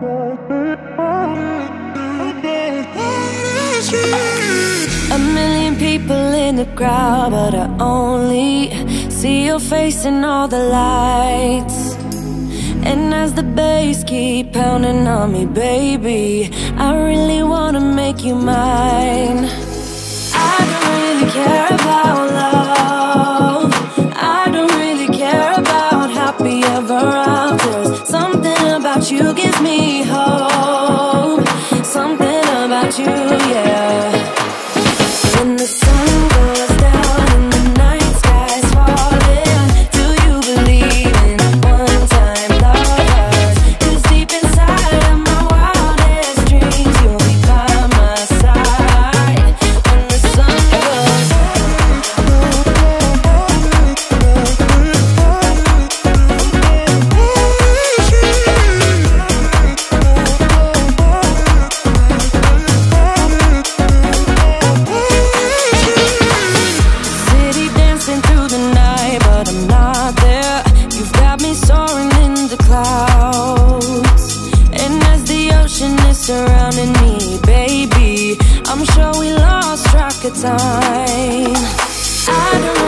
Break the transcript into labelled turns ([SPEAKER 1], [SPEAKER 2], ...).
[SPEAKER 1] A million people in the crowd, but I only see your face in all the lights. And as the bass keep pounding on me, baby, I really wanna make you mine. I don't really care about about you gives me hope. The surrounding me, baby, I'm sure we lost track of time. I don't